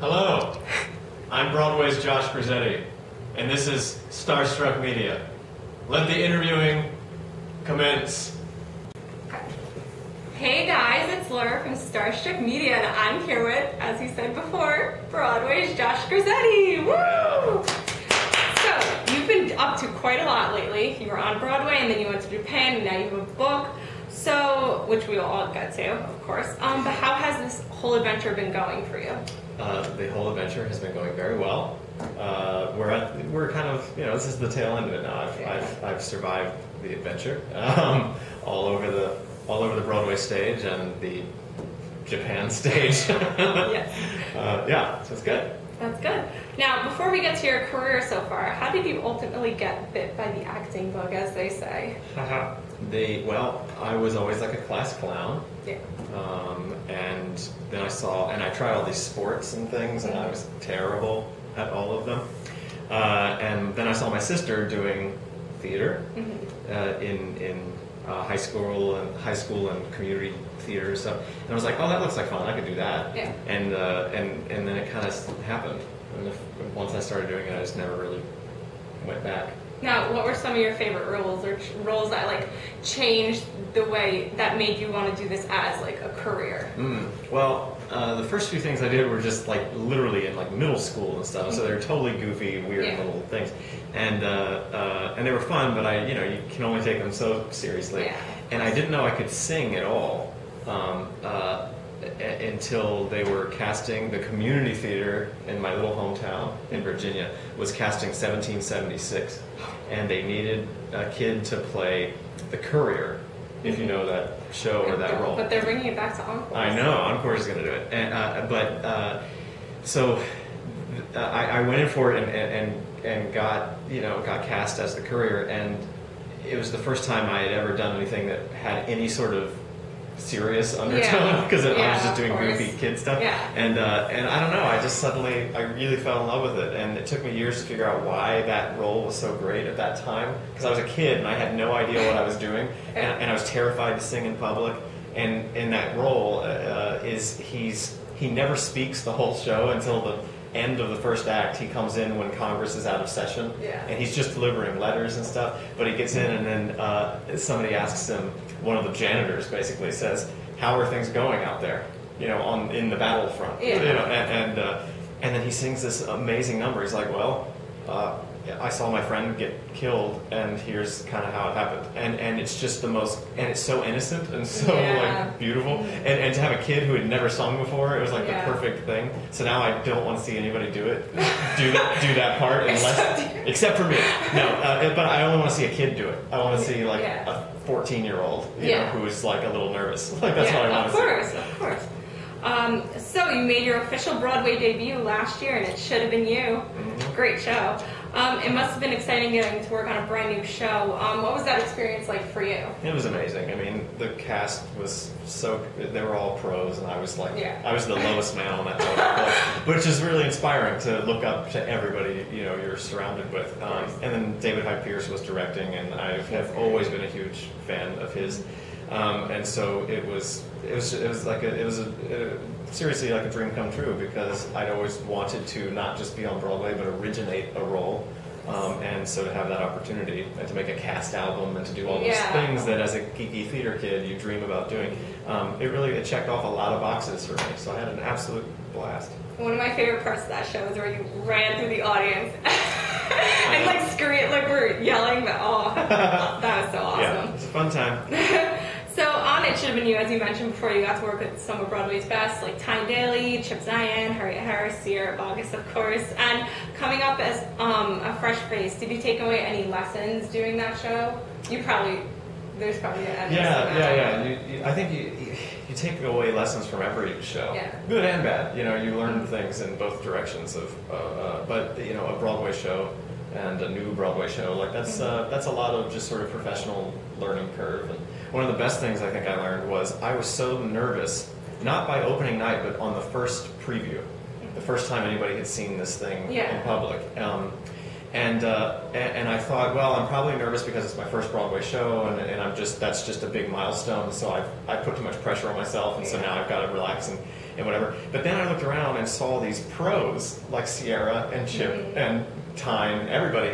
Hello, I'm Broadway's Josh Grisetti, and this is Starstruck Media. Let the interviewing commence. Hey guys, it's Laura from Starstruck Media, and I'm here with, as you said before, Broadway's Josh Grisetti. Woo! So, you've been up to quite a lot lately. You were on Broadway, and then you went to Japan, and now you have a book. So, which we will all get to, of course. Um, but how has this whole adventure been going for you? Uh, the whole adventure has been going very well. Uh, we're at, we're kind of you know this is the tail end of it now. I've, I've, I've survived the adventure um, all over the all over the Broadway stage and the Japan stage. Yes. Uh, yeah, so it's good. That's good. Now, before we get to your career so far, how did you ultimately get bit by the acting bug, as they say? They well, I was always like a class clown. Yeah. Um, and then I saw, and I tried all these sports and things, and I was terrible at all of them. Uh, and then I saw my sister doing theater Mm-hmm. uh, in in uh, high school and high school and community theater and stuff. And I was like, oh, that looks like fun. I could do that. Yeah. And uh, and and then it kind of happened. And if, once I started doing it, I just never really went back. Now, what were some of your favorite roles or ch- roles that like changed the way that made you want to do this as like a career? Mm. Well, uh, the first few things I did were just like literally in like middle school and stuff, so they're totally goofy, weird Yeah. little things, and uh, uh, and they were fun, but I, you know, you can only take them so seriously, Yeah. and I didn't know I could sing at all um, uh, until they were casting the community theater in my little hometown in Virginia was casting 1776, and they needed a kid to play the courier, if you know that show or that role. But they're bringing it back to Encore. I know Encore is going to do it, and uh, but uh, so uh, I, I went in for it and, and and got you know got cast as the courier, and it was the first time I had ever done anything that had any sort of serious undertone Yeah. because I was just doing goofy kid stuff, Yeah. and uh, and I don't know, I just suddenly I really fell in love with it, and it took me years to figure out why that role was so great at that time because I was a kid and I had no idea what I was doing, and, and I was terrified to sing in public. And in that role uh, is he's he never speaks the whole show until the end of the first act. He comes in when Congress is out of session, Yeah. and he's just delivering letters and stuff. But he gets in, and then uh, somebody asks him. One of the janitors basically says, "How are things going out there? You know, on in the battlefront." Yeah. You know, and and, uh, and then he sings this amazing number. He's like, "Well." Uh, I saw my friend get killed, and here's kind of how it happened. And and it's just the most, and it's so innocent and so Yeah. like beautiful. And and to have a kid who had never sung before, it was like Yeah. the perfect thing. So now I don't want to see anybody do it, do do that part unless, Except- for me. No, uh, but I only want to see a kid do it. I want to see like Yeah. a 14 year old, you know, who is like a little nervous. Like that's what I want of to see. course, of course. Um, so you made your official Broadway debut last year, and it should have been you. Mm-hmm. Great show. Um, it must have been exciting getting to work on a brand new show. Um, what was that experience like for you? It was amazing. I mean, the cast was so, they were all pros, and I was like, Yeah. I was the lowest man on that totem, which is really inspiring to look up to everybody, you know, you're surrounded with. Um, and then David Hyde Pierce was directing, and I have always been a huge fan of his. Um, and so it was, it was, it was like a, it was a, uh seriously like a dream come true because I'd always wanted to not just be on Broadway, but originate a role. Um, and so to have that opportunity and to make a cast album and to do all those Yeah. things that as a geeky theater kid you dream about doing, um, it really it checked off a lot of boxes for me. So I had an absolute blast. One of my favorite parts of that show is where you ran through the audience and like scream, like we're yelling. But oh, that was so awesome. Yeah, it's a fun time. So on it should have been you, as you mentioned before. You got to work with some of Broadway's best, like Tyne Daly, Chip Zien, Harriet Harris, Sierra Boggess, of course. And coming up as um, a fresh face, did you take away any lessons doing that show? You probably there's probably an Yeah, yeah, yeah. You, you, I think you, you you take away lessons from every show, Yeah. good and bad. You know, you learn things in both directions of, uh, uh, but you know, a Broadway show and a new Broadway show, like that's uh, that's a lot of just sort of professional learning curve. And one of the best things I think I learned was I was so nervous, not by opening night, but on the first preview, the first time anybody had seen this thing Yeah. in public. Um, and, uh, and and I thought, well, I'm probably nervous because it's my first Broadway show, and, and I'm just that's just a big milestone. So I I put too much pressure on myself, and so now I've got to relax. And and whatever. But then I looked around and saw these pros like Sierra and Chip Mhm. and Tyne, everybody,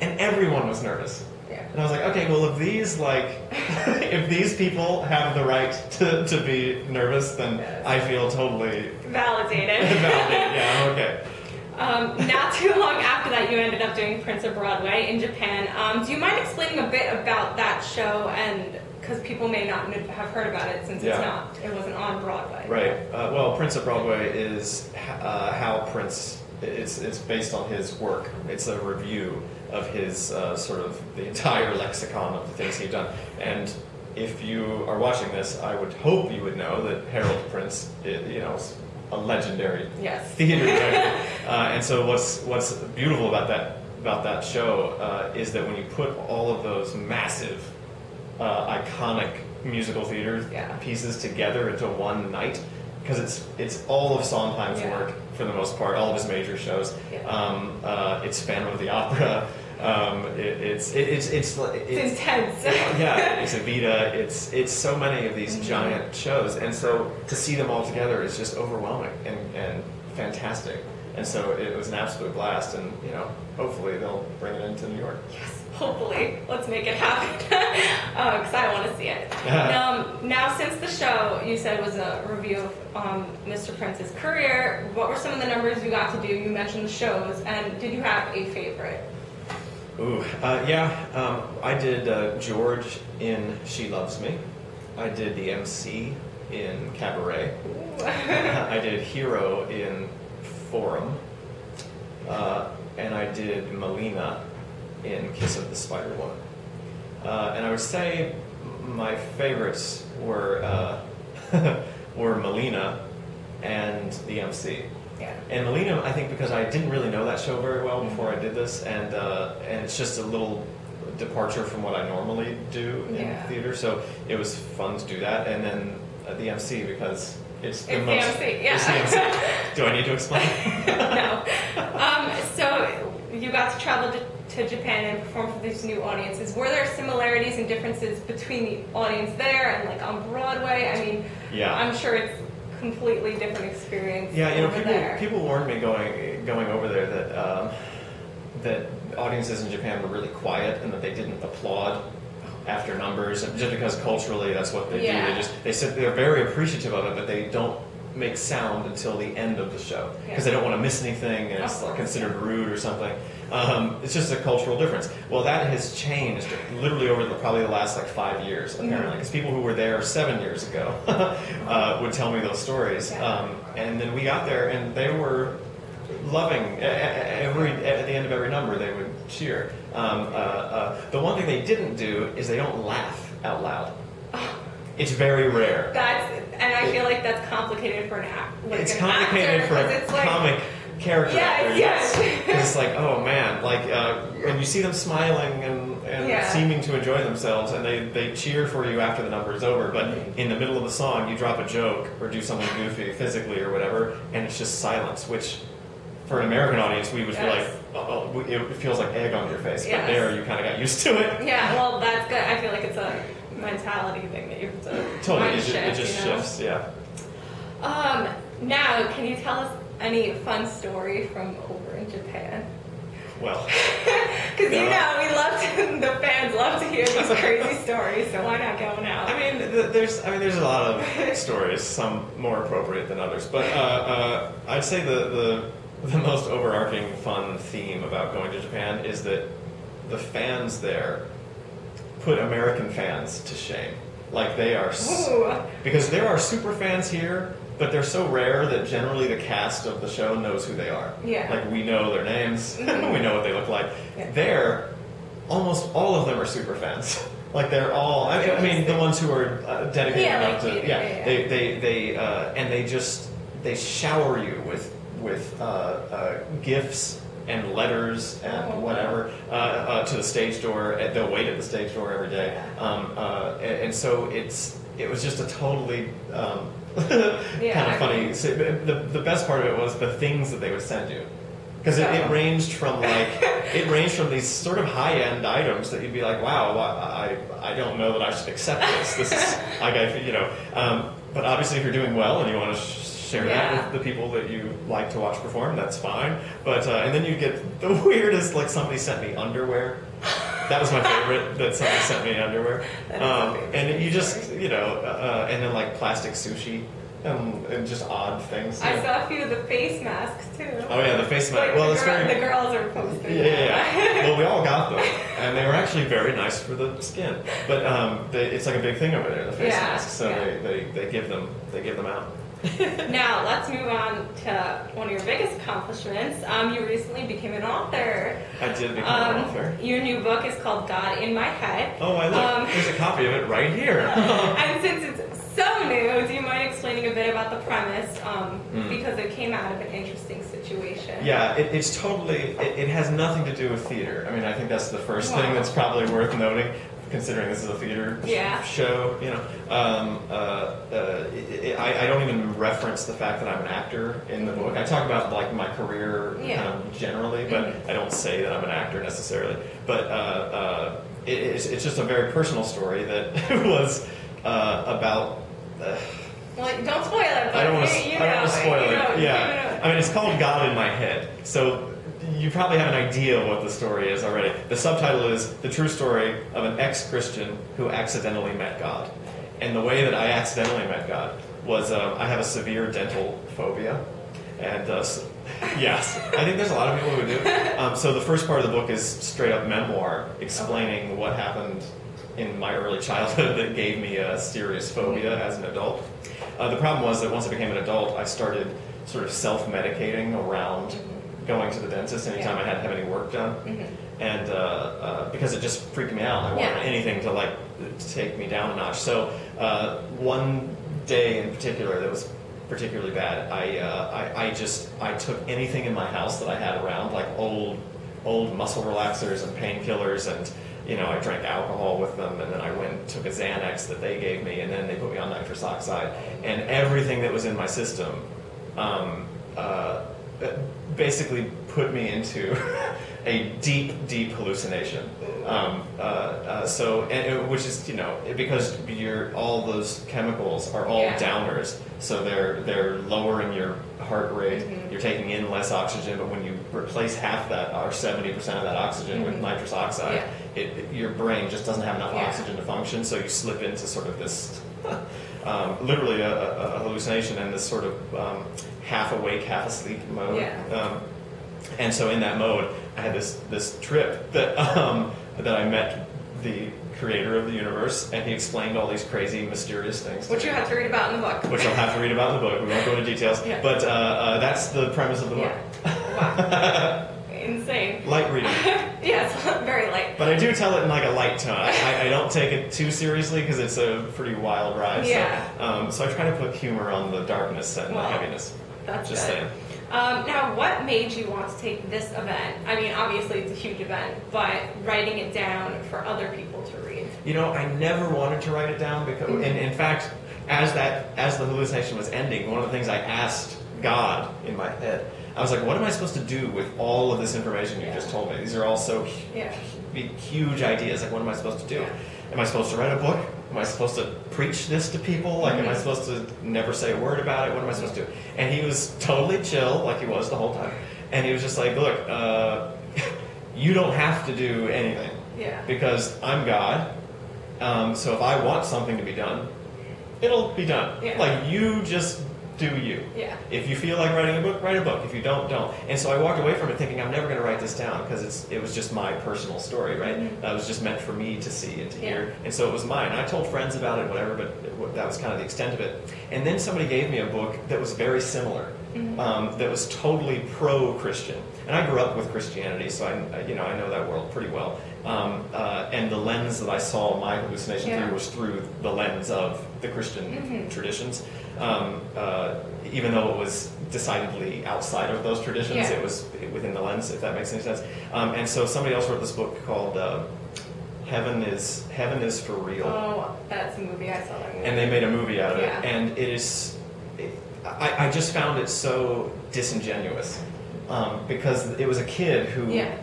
and everyone was nervous. Yeah. And I was like, okay, well, if these like, if these people have the right to, to be nervous, then Yes. I feel totally Validated. validated. Yeah, okay. Um, not too long after that, you ended up doing Prince of Broadway in Japan. Um, do you mind explaining a bit about that show? And because people may not have heard about it since Yeah. it's not, it wasn't on Broadway. Right. Uh, well, Prince of Broadway is uh, how Prince. It's it's based on his work. It's a revue of his uh, sort of the entire lexicon of the things he'd done. And if you are watching this, I would hope you would know that Harold Prince, you know, is a legendary Yes. theater director. uh, and so what's what's beautiful about that about that show uh, is that when you put all of those massive, uh, iconic musical theater Yeah. pieces together into one night, because it's it's all of Sondheim's Yeah. work for the most part, all of his major shows. Yeah. Um, uh, it's Phantom of the Opera. Um, it, it's it, it's it's It's it's intense. yeah, it's Evita. It's it's so many of these Mhm. giant shows, and so to see them all together is just overwhelming and, and fantastic. And so it was an absolute blast, and you know, hopefully they'll bring it into New York. Yes, hopefully. Let's make it happen. Because I want to see it. um, now, since the show you said was a revue of um, Mr. Prince's career, what were some of the numbers you got to do? You mentioned the shows, and did you have a favorite? Ooh, uh, yeah. Um, I did uh, George in She Loves Me. I did the MC in Cabaret. I did Hero in Forum. Uh, and I did Molina in Kiss of the Spider Woman. Uh, and I would say my favorites were uh, were Molina and the MC. yeah. And Molina, I think because I didn't really know that show very well before I did this, and uh, and it's just a little departure from what I normally do in Yeah. theater, so it was fun to do that. And then uh, the MC because it's the It's the most. MC, yeah. the MC. Do I need to explain? no. Um, you got to travel to, to Japan and perform for these new audiences. Were there similarities and differences between the audience there and like on Broadway? I mean, Yeah. I'm sure it's completely different experience. Yeah, you know, people there. people warned me going going over there that um, that audiences in Japan were really quiet and that they didn't applaud after numbers, just because culturally that's what they do. Yeah. They just they said they're very appreciative of it, but they don't make sound until the end of the show because Yeah. they don't want to miss anything and it's like considered rude or something. Um, it's just a cultural difference. Well, that has changed literally over the, probably the last like five years Mm-hmm. apparently because people who were there seven years ago uh, would tell me those stories. Um, and then we got there and they were loving every at the end of every number they would cheer. Um, uh, uh, the one thing they didn't do is they don't laugh out loud. It's very rare. That's and I feel like that's complicated for an act. Like it's complicated actor, for a it's like, comic character Yes, yes. 'Cause it's like, oh man, like uh, when you see them smiling and, and Yeah. seeming to enjoy themselves, and they, they cheer for you after the number is over, but in the middle of the song, you drop a joke or do something goofy physically or whatever, and it's just silence, which for an American audience, we would feel Yes. like, oh, it feels like egg on your face. But there, you kind of got used to it. Yeah, well, that's good. I feel like it's a mentality thing that you have to Totally, it, ju- it just you know? shifts, yeah. Um, now, can you tell us any fun story from over in Japan? Well, Because you know, we love to, the fans love to hear these crazy stories, so why not going out? I mean, th- there's, I mean, there's a lot of stories, some more appropriate than others, but uh, uh, I'd say the, the the most overarching fun theme about going to Japan is that the fans there put American fans to shame. Like they are, Ooh. because there are super fans here, but they're so rare that generally the cast of the show knows who they are. Yeah. Like we know their names, Mhm. we know what they look like. Yeah. There, almost all of them are super fans. like they're all. I, I mean, the ones who are uh, dedicated Yeah, enough like to. yeah, yeah. they they they uh, and they just they shower you with with uh, uh, gifts and letters and whatever uh, uh, to the stage door. They'll wait at the stage door every day, um, uh, and, and so it's it was just a totally. Um, Yeah, kind of funny. So the, the best part of it was the things that they would send you. Because it, it Oh. ranged from like it ranged from these sort of high end items that you'd be like, wow, I I don't know that I should accept this. This is like I you know. Um, but obviously, if you're doing well and you want to sh- share Yeah. that with the people that you like to watch perform. That's fine. But uh, and then you get the weirdest. Like somebody sent me underwear. That was my favorite. that somebody sent me underwear. That is my Um, and you just you know, uh, and then like plastic sushi. Um, and just odd things. I saw a few of the face masks too. Oh yeah, the face mask. Like well, the, it's girl- very the girls are posting. yeah, yeah, yeah. well, we all got those, and they were actually very nice for the skin. But um, they, it's like a big thing over there, the face Yeah, masks. So yeah. they, they, they give them they give them out. Now let's move on to one of your biggest accomplishments. Um, you recently became an author. I did become an Um, author. Your new book is called God in My Head. Oh, I look. um, There's a copy of it right here. and since it's so new, do you mind explaining a bit about the premise? Um, Mm. Because it came out of an interesting situation. Yeah, it, it's totally. It, it has nothing to do with theater. I mean, I think that's the first Wow. thing that's probably worth noting, considering this is a theater Yeah. show. You know, um, uh, uh, it, it, I, I don't even reference the fact that I'm an actor in the book. I talk about like my career Yeah. kind of generally, but Mhm. I don't say that I'm an actor necessarily. But uh, uh, it, it's, it's just a very personal story that was uh, about. Uh, Well, don't spoil it. I don't want you, to. you know want to spoil you it. know, you yeah. know. I mean, it's called God in My Head, so you probably have an idea of what the story is already. The subtitle is "The True Story of an Ex-Christian Who Accidentally Met God," and the way that I accidentally met God was um, I have a severe dental phobia, and uh, s yes, I think there's a lot of people who do. Um, so the first part of the book is straight up memoir explaining what happened in my early childhood that gave me a serious phobia as an adult. Uh, the problem was that once I became an adult, I started sort of self-medicating around going to the dentist anytime Yeah. I had to have any work done, Mhm. and uh, uh, because it just freaked me out. I wanted Yeah. anything to like take me down a notch. So uh, one day in particular that was particularly bad. I, uh, I I just I took anything in my house that I had around, like old old muscle relaxers and painkillers and. You know, I drank alcohol with them, and then I went and took a Xanax that they gave me, and then they put me on nitrous oxide, and everything that was in my system um, uh, basically put me into a deep, deep hallucination. Um, uh, uh, so, and, which is you know because you're all those chemicals are all Yeah. downers, so they're they're lowering your heart rate. Mhm. You're taking in less oxygen, but when you replace half that or seventy percent of that oxygen with Mhm. nitrous oxide, it, it- your brain just doesn't have enough Yeah. oxygen to function. So you slip into sort of this. Um, literally a, a, a hallucination and this sort of um, half awake, half asleep mode. Yeah. Um, and so in that mode, I had this this trip that um, that I met the creator of the universe, and he explained all these crazy, mysterious things. Which you have to read about in the book. which I'll have to read about in the book. We won't go into details, Yeah. but uh, uh, that's the premise of the book. Yeah. Wow. Insane. Light reading. yes, very light. But I do tell it in like a light tone. I, I don't take it too seriously because it's a pretty wild ride. Yeah. So, um, so I try to put humor on the darkness and Wow. the heaviness. That's Just good. Um, now, what made you want to take this event? I mean, obviously it's a huge event, but writing it down for other people to read. You know, I never wanted to write it down because, Mhm. in, in fact, as that as the hallucination was ending, one of the things I asked God in my head, I was like, "What am I supposed to do with all of this information you Yeah. just told me? These are all so Yeah. huge ideas. Like, what am I supposed to do? Yeah. Am I supposed to write a book? Am I supposed to preach this to people? Like, am I Mhm. supposed to never say a word about it? What am I supposed to do? And he was totally chill, like he was the whole time. And he was just like, "Look, uh, you don't have to do anything." Yeah. because I'm God. Um, so if I want something to be done, it'll be done. Yeah. Like you just do you. Yeah. If you feel like writing a book, write a book. If you don't, don't. And so I walked away from it thinking I'm never going to write this down because it's it was just my personal story, right? Mhm. That was just meant for me to see and to Yeah. hear. And so it was mine. I told friends about it, whatever, but it, that was kind of the extent of it. And then somebody gave me a book that was very similar, Mhm. um, that was totally pro-Christian. And I grew up with Christianity, so I, you know, I know that world pretty well. Um, uh, and the lens that I saw my hallucination Yeah. through was through the lens of the Christian Mhm. traditions. Um, uh, even though it was decidedly outside of those traditions, Yeah. it was within the lens, if that makes any sense. Um, and so somebody else wrote this book called uh, "Heaven is Heaven is for Real." Oh, that's a movie. I saw that movie. and they made a movie out of Yeah. it. And it is, it, I, I just found it so disingenuous um, because it was a kid who Yeah.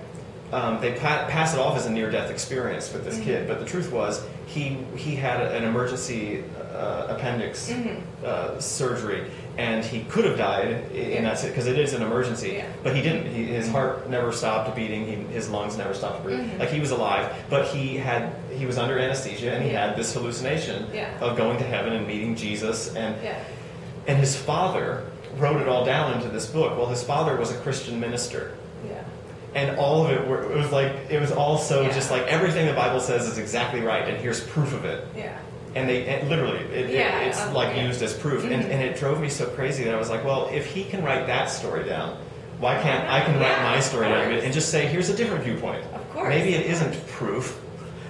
Um, they pa- pass it off as a near-death experience with this Mhm. kid, but the truth was he he had an emergency uh, appendix Mhm. uh, surgery, and he could have died, and that's it because it is an emergency. Yeah. But he didn't. He, his heart never stopped beating. He, his lungs never stopped breathing. Mhm. Like he was alive, but he had he was under anesthesia, and he Yeah. had this hallucination Yeah. of going to heaven and meeting Jesus, and and his father wrote it all down into this book. Well, his father was a Christian minister. And all of it, were, it was like it was all so Yeah. just like everything the Bible says is exactly right, and here's proof of it. Yeah. And they and literally, it, it- Yeah, it's um, like used as proof, and, Mhm. and it drove me so crazy that I was like, well, if he can write that story down, why can't I can write my story down and just say, here's a different viewpoint. Of course. Maybe it isn't proof.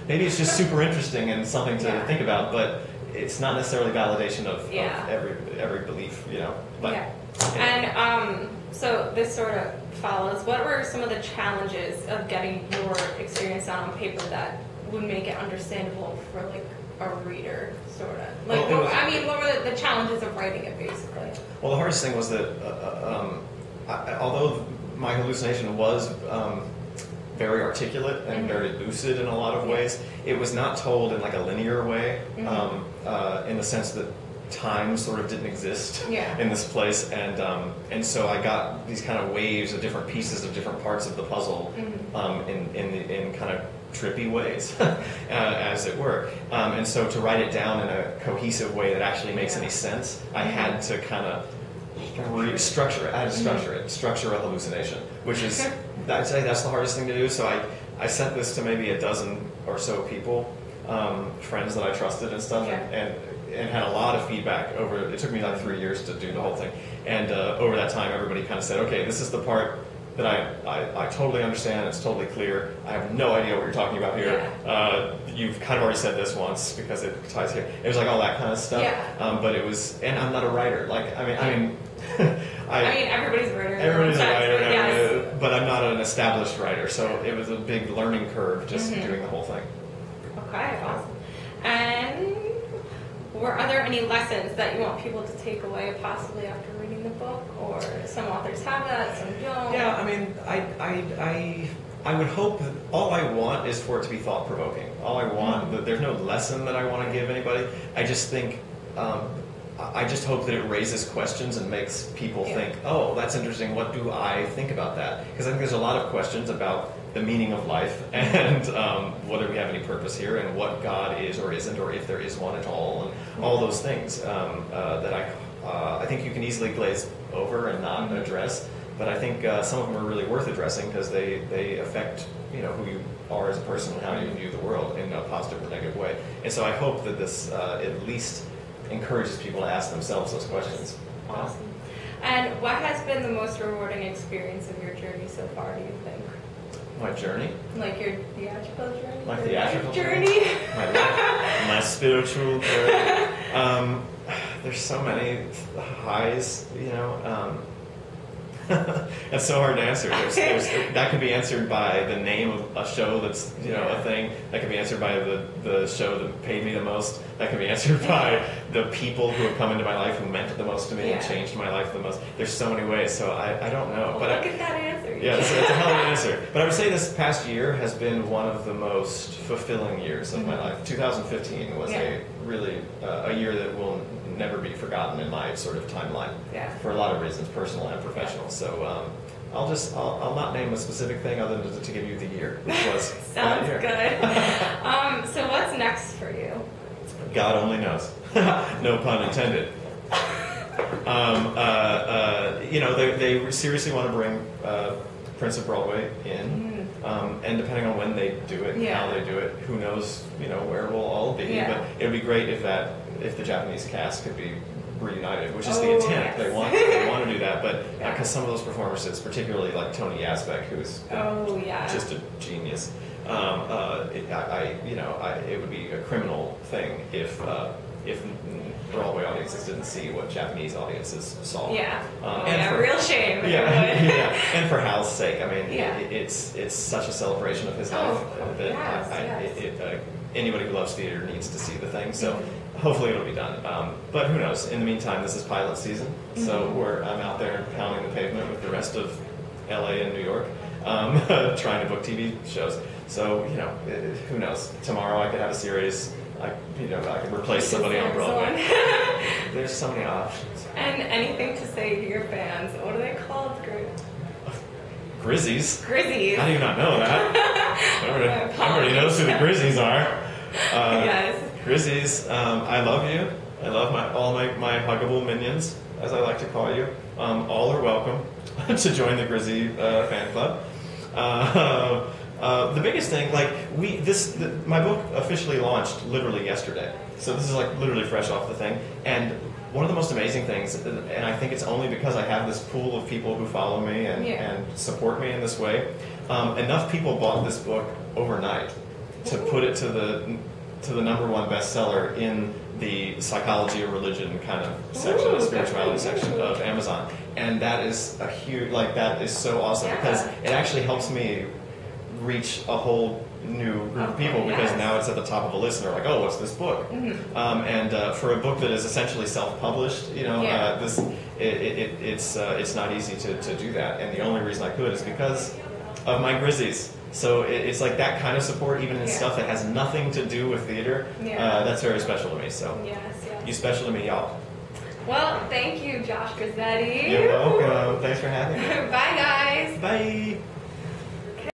Maybe it's just super interesting and something to think about, but it's not necessarily validation of, of every every belief, you know. But yeah. And um, so this sort of follows. What were some of the challenges of getting your experience down on paper that would make it understandable for like a reader, sort of? Like, Well, what, was- I mean, what were the, the challenges of writing it, basically? Well, the hardest thing was that, uh, uh, um, I, although my hallucination was um, very articulate and Mhm. very lucid in a lot of ways, it was not told in like a linear way, Mhm. um, uh, in the sense that time sort of didn't exist Yeah. in this place, and um, and so I got these kind of waves of different pieces of different parts of the puzzle Mhm. um, in in, the, in kind of trippy ways, uh, as it were. Um, and so to write it down in a cohesive way that actually makes Yeah. any sense, I had to kind of restructure it. I had to structure it, structure a hallucination, which is I'd say that's the hardest thing to do. So I I sent this to maybe a dozen or so people, um, friends that I trusted and stuff, Yeah. and and had a lot of feedback over. It took me like three years to do the whole thing, and uh, over that time, everybody kind of said, okay, this is the part. That I, I, I totally understand. It's totally clear. I have no idea what you're talking about here. Uh, you've kind of already said this once because it ties here. It was like all that kind of stuff. Yeah. Um, but it was, and I'm not a writer. Like I mean, I mean, I, mean, everybody's a writer. Everybody's a writer, but yes. uh, but I'm not an established writer, so it was a big learning curve just Mhm. doing the whole thing. Okay, awesome. And were are there any lessons that you want people to take away possibly after reading the book? Or some authors have that, some don't. Yeah, I mean, I, I, I, I would hope that all I want is for it to be thought provoking. All I want, that there's no lesson that I want to give anybody. I just think, um, I just hope that it raises questions and makes people Yeah. think, oh, that's interesting. What do I think about that? Because I think there's a lot of questions about the meaning of life and um, whether we have any purpose here and what God is or isn't, or if there is one at all, and all those things um, uh, that I, uh, I think you can easily glaze over and not Mhm. address. But I think uh, some of them are really worth addressing because they, they affect you know who you are as a person and how you view the world in a positive or negative way. And so I hope that this uh, at least encourages people to ask themselves those questions. Awesome. And what has been the most rewarding experience of your journey so far, do you think? My journey, Like your theatrical journey? My theatrical journey? journey? my life, my spiritual journey. Um, there's so many highs, you know. Um, That's so hard to answer. There's, there's, that could be answered by the name of a show that's you know a thing. That could be answered by the, the show that paid me the most. That could be answered by the people who have come into my life who meant the most to me and changed my life the most. There's so many ways. So I, I don't know. Well, but I, look at that answer. yeah, it's, it's a hell of an answer. But I would say this past year has been one of the most fulfilling years of my Mhm. life. 2015 was Yeah. a year that will never be forgotten in my sort of timeline Yeah. for a lot of reasons, personal and professional. So um, I'll just I'll, I'll not name a specific thing other than to, to give you the year, which was Sounds good. um, so what's next for you? God only knows. no pun intended. Um, uh, uh, you know, they, they seriously want to bring uh, Prince of Broadway in, um, and depending on when they do it, and Yeah. how they do it, who knows? You know, where we'll all be. Yeah. But it would be great if that if the Japanese cast could be reunited, which is the Oh, intent. yes. They want they want to do that, but Yeah. because some of those performances, particularly like Tony Yazbeck, who's Oh yeah. just a genius. Um, uh, it, I, I, you know, I, it would be a criminal thing if uh, if Broadway audiences didn't see what Japanese audiences saw. yeah. Um, and yeah. for- Real shame. Yeah, yeah, and for Hal's sake, I mean, Yeah. it, it's it's such a celebration of his Oh, life that yes, I, I, yes. It, it, uh, anybody who loves theater needs to see the thing. So Mhm. hopefully it'll be done. Um, but who knows? In the meantime, this is pilot season, so Mhm. we're I'm out there pounding the pavement with the rest of LA and New York, um, trying to book TV shows. So you know, uh, who knows? Tomorrow I could have a series. I, you know, I could replace somebody on Broadway. there's so many options. And anything to say to your fans? What are they called? Gri- Grizzies. Grizzies. How do you not know that? everybody, everybody knows who the Grizzies are. Uh, yes. Grizzies, um, I love you. I love my all my, my huggable minions, as I like to call you. Um, all are welcome to join the Grizzy uh, fan club. Uh, uh, the biggest thing, like we, this, the, my book officially launched literally yesterday, so this is like literally fresh off the thing. And one of the most amazing things, and I think it's only because I have this pool of people who follow me and, Yeah. and support me in this way. Um, enough people bought this book overnight to put it to the to the number one bestseller in the psychology of religion kind of section, Ooh, the spirituality section of Amazon, and that is a huge like that is so awesome Yeah. because it actually helps me reach a whole new group of people because yes. now it's at the top of a list and they're like, oh, what's this book? Mm-hmm. Um, and uh, for a book that is essentially self-published, you know, Yeah. uh, this it, it, it, it's uh, it's not easy to, to do that. And the only reason I could is because of my Grizzies. So it, it's like that kind of support, even in Yeah. stuff that has nothing to do with theater. Yeah. Uh, that's very special to me. So Yes, yes. you special to me, y'all. Well, thank you, Josh Grisetti. You're welcome. Thanks for having me. Bye, guys. Bye.